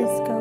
disco.